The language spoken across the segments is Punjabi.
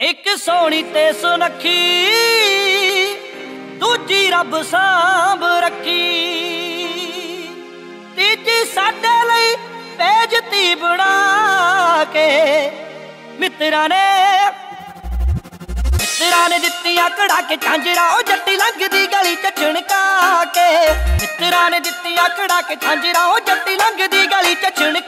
ਇੱਕ ਸੋਹਣੀ ਤੇ ਸੁਨੱਖੀ, ਦੂਜੀ ਰੱਬ ਸਾਂਭ ਰੱਖੀ। ਤੀਜੀ ਸਾਡੇ ਲਈ ਪੇਜਤੀ ਬਣਾ ਕੇ ਮਿੱਤਰਾਂ ਨੇ ਮਿੱਤਰਾਂ ਨੇ ਦਿੱਤੀਆਂ ਕੜਾ ਕੇ ਝਾਂਜਰਾ, ਉਹ ਜੱਟੀ ਲੰਘਦੀ ਗਲੀ ਚ ਛਣਕਾ ਕੇ। ਮਿੱਤਰਾਂ ਨੇ ਦਿੱਤੀਆਂ ਕੜਾ ਕੇ ਝਾਂਜਰਾ, ਉਹ ਜੱਟੀ ਲੰਘਦੀ ਗਲੀ ਚ ਛਣਕਾ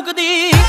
ਰੁਕਦੀ।